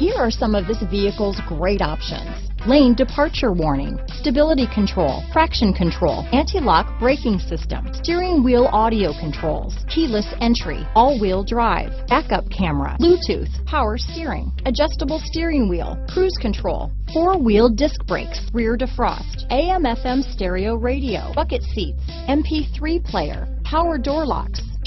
Here are some of this vehicle's great options. Lane departure warning, stability control, traction control, anti-lock braking system, steering wheel audio controls, keyless entry, all-wheel drive, backup camera, Bluetooth, power steering, adjustable steering wheel, cruise control, four-wheel disc brakes, rear defrost, AM FM stereo radio, bucket seats, MP3 player, power door locks,